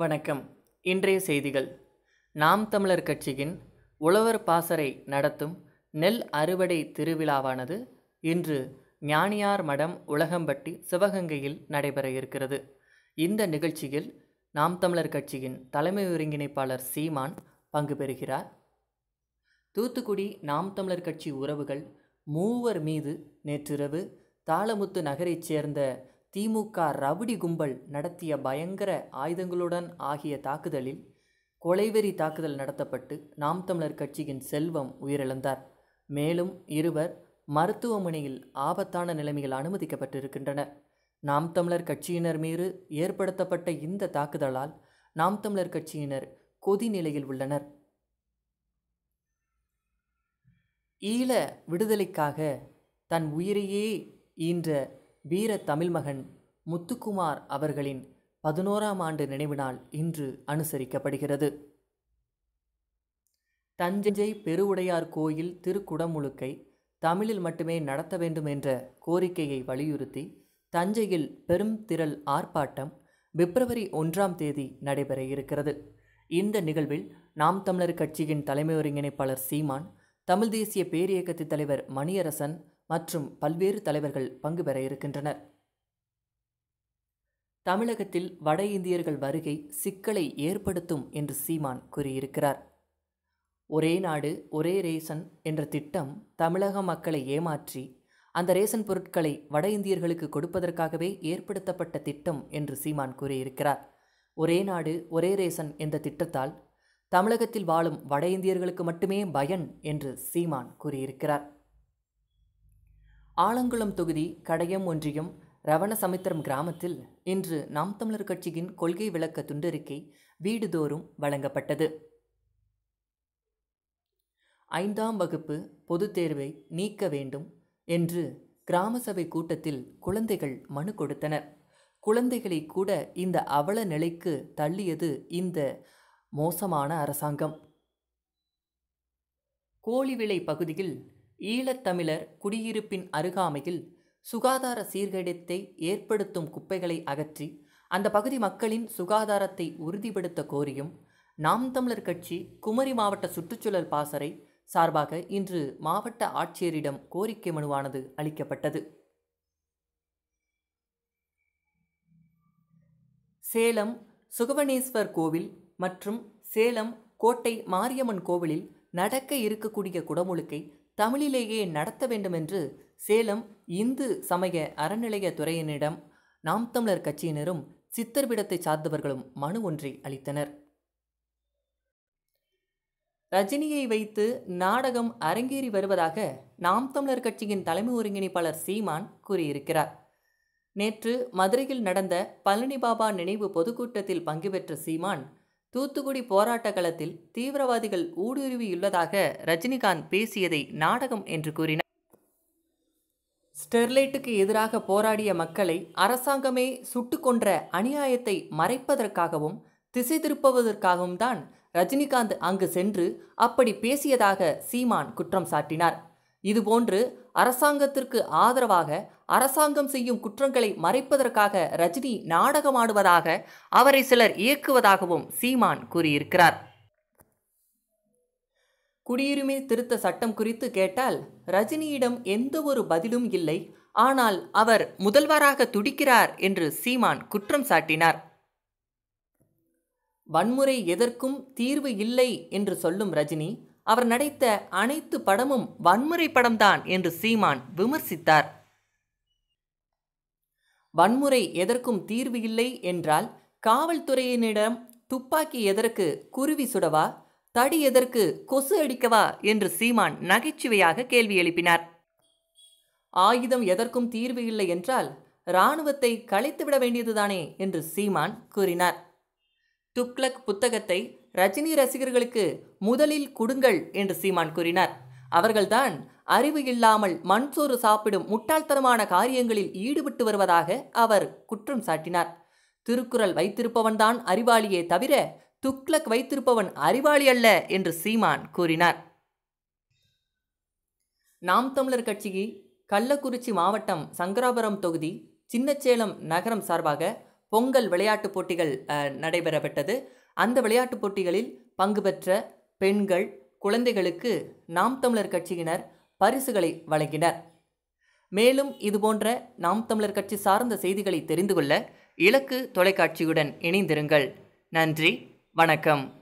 வணக்கம். இன்றைய செய்திகள். நாம் தமிழர் கட்சியின் உழவர் பாசறை நடத்தும் நெல் அறுவடை திருவிழாவானது இன்று ஞானியார் மடம் உலகம்பட்டி சிவகங்கையில் நடைபெற இருக்கிறது. இந்த நிகழ்ச்சியில் நாம் தமிழர் கட்சியின் தலைமை ஒருங்கிணைப்பாளர் சீமான் பங்கு பெறுகிறார். தூத்துக்குடி நாம் தமிழர் கட்சி உறவுகள் மூவர் மீது நேற்றிரவு தாளமுத்து நகரைச் சேர்ந்த திமுக ரவுடி கும்பல் நடத்திய பயங்கர ஆயுதங்களுடன் ஆகிய தாக்குதலில் கொலைவெறி தாக்குதல் நடத்தப்பட்டு நாம் தமிழர் கட்சியின் செல்வம் உயிரிழந்தார். மேலும் இருவர் மருத்துவமனையில் ஆபத்தான நிலைமையில் அனுமதிக்கப்பட்டிருக்கின்றனர். நாம் தமிழர் கட்சியினர் மீது ஏற்படுத்தப்பட்ட இந்த தாக்குதலால் நாம் தமிழர் கட்சியினர் கொதி நிலையில் உள்ளனர். ஈழ விடுதலைக்காக தன் உயிரையே ஈன்ற வீர தமிழ்மகன் முத்துக்குமார் அவர்களின் பதினோராம் ஆண்டு நினைவு நாள் இன்று அனுசரிக்கப்படுகிறது. தஞ்சை பெருவுடையார் கோயில் திருக்குடமுழுக்கை தமிழில் மட்டுமே நடத்த வேண்டும் என்ற கோரிக்கையை வலியுறுத்தி தஞ்சையில் பெரும் திரள் ஆர்ப்பாட்டம் பிப்ரவரி ஒன்றாம் தேதி நடைபெற இருக்கிறது. இந்த நிகழ்வில் நாம் தமிழர் கட்சியின் தலைமை ஒருங்கிணைப்பாளர் சீமான் தமிழ் தேசிய பேரியக்கத்தின் தலைவர் மணியரசன் மற்றும் பல்வேறு தலைவர்கள் பங்கு பெற இருக்கின்றனர். தமிழகத்தில் வட இந்தியர்கள் வருகை சிக்கலை ஏற்படுத்தும் என்று சீமான் கூறியிருக்கிறார். ஒரே நாடு ஒரே ரேசன் என்ற திட்டம் தமிழக மக்களை ஏமாற்றி அந்த ரேசன் பொருட்களை வட இந்தியர்களுக்கு கொடுப்பதற்காகவே ஏற்படுத்தப்பட்ட திட்டம் என்று சீமான் கூறியிருக்கிறார். ஒரே நாடு ஒரே ரேசன் என்ற திட்டத்தால் தமிழகத்தில் வாழும் வட இந்தியர்களுக்கு மட்டுமே பயன் என்று சீமான் கூறியிருக்கிறார். ஆலங்குளம் தொகுதி கடையம் ஒன்றியம் ரவணசமுத்திரம் கிராமத்தில் இன்று நாம் தமிழர் கட்சியின் கொள்கை விளக்க துண்டறிக்கை வீடுதோறும் வழங்கப்பட்டது. ஐந்தாம் வகுப்பு பொதுத் தேர்வை நீக்க வேண்டும் என்று கிராம சபை கூட்டத்தில் குழந்தைகள் மனு கொடுத்தனர். குழந்தைகளை கூட இந்த அவல நிலைக்கு தள்ளியது இந்த மோசமான அரசாங்கம். கோழிவிளை பகுதியில் ஈழத்தமிழர் குடியிருப்பின் அருகாமையில் சுகாதார சீர்கேடத்தை ஏற்படுத்தும் குப்பைகளை அகற்றி அந்த பகுதி மக்களின் சுகாதாரத்தை உறுதிப்படுத்த கோரியும் நாம் தமிழர் கட்சி குமரி மாவட்ட சுற்றுச்சூழல் பாசறை சார்பாக இன்று மாவட்ட ஆட்சியரிடம் கோரிக்கை மனுவானது அளிக்கப்பட்டது. சேலம் சுகவனேஸ்வர் கோவில் மற்றும் சேலம் கோட்டை மாரியம்மன் கோவிலில் நடக்க இருக்கக்கூடிய குடமுழுக்கை தமிழிலேயே நடத்த வேண்டும் என்று சேலம் இந்து சமய அறநிலைய துறையினரிடம் நாம் தமிழர் கட்சியினரும் சித்தர்பிடத்தை சார்ந்தவர்களும் மனு ஒன்றை அளித்தனர். ரஜினியை வைத்து நாடகம் அரங்கேறி வருவதாக நாம் தமிழர் கட்சியின் தலைமை ஒருங்கிணைப்பாளர் சீமான் கூறியிருக்கிறார். நேற்று மதுரையில் நடந்த பழனிபாபா நினைவு பொதுக்கூட்டத்தில் பங்கு பெற்ற சீமான் தூத்துக்குடி போராட்ட களத்தில் தீவிரவாதிகள் ஊடுருவியுள்ளதாக ரஜினிகாந்த் பேசியதை நாடகம் என்று கூறினார். ஸ்டெர்லைட்டுக்கு எதிராக போராடிய மக்களை அரசாங்கமே சுட்டு கொன்ற அநியாயத்தை மறைப்பதற்காகவும் திசை திருப்புவதற்காகவும் தான் ரஜினிகாந்த் அங்கு சென்று அப்படி பேசியதாக சீமான் குற்றம் சாட்டினார். இதுபோன்று அரசாங்கத்திற்கு ஆதரவாக அரசாங்கம் செய்யும் குற்றங்களை மறைப்பதற்காக ரஜினி நாடகமாடுவதாக அவரை சிலர் இயக்குவதாகவும் சீமான் கூறியிருக்கிறார். குடியுரிமை திருத்த சட்டம் குறித்து கேட்டால் ரஜினியிடம் எந்த ஒரு பதிலும் இல்லை. ஆனால் அவர் முதல்வராக துடிக்கிறார் என்று சீமான் குற்றம் சாட்டினார். வன்முறை எதற்கும் தீர்வு இல்லை என்று சொல்லும் ரஜினி அவர் நடித்த அனைத்து படமும் வன்முறை படம்தான் என்று சீமான் விமர்சித்தார். வன்முறை எதற்கும் தீர்வு இல்லை என்றால் காவல்துறையினிடம் துப்பாக்கி எதற்கு குருவி சுடவா தடி எதற்கு கொசு அடிக்கவா என்று சீமான் நகைச்சுவையாக கேள்வி எழுப்பினார். ஆயுதம் எதற்கும் தீர்வு இல்லை என்றால் இராணுவத்தை கலைத்துவிட வேண்டியதுதானே என்று சீமான் கூறினார். துக்ளக் புத்தகத்தை ரஜினி ரசிகர்களுக்கு முதலில் கொடுங்கள் என்று சீமான் கூறினார். அவர்கள்தான் அறிவு இல்லாமல் மண்சோறு சாப்பிடும் முட்டாள்தனமான காரியங்களில் ஈடுபட்டு வருவதாக அவர் குற்றம் சாட்டினார். திருக்குறள் வைத்திருப்பவன்தான் அறிவாளியே தவிர துக்ளக் வைத்திருப்பவன் அறிவாளி அல்ல என்று சீமான் கூறினார். நாம் தமிழர் கட்சிக்கு கள்ளக்குறிச்சி மாவட்டம் சங்கராபுரம் தொகுதி சின்னச்சேலம் நகரம் சார்பாக பொங்கல் விளையாட்டுப் போட்டிகள் அஹ், நடைபெறப்பட்டது. அந்த விளையாட்டுப் போட்டிகளில் பங்கு பெற்ற பெண்கள் குழந்தைகளுக்கு நாம் தமிழர் கட்சியினர் பரிசுகளை வழங்கினர். மேலும் இதுபோன்ற நாம் தமிழர் கட்சி சார்ந்த செய்திகளை தெரிந்து கொள்ள இலக்கு தொலைக்காட்சியுடன் இணைந்திருங்கள். நன்றி வணக்கம்.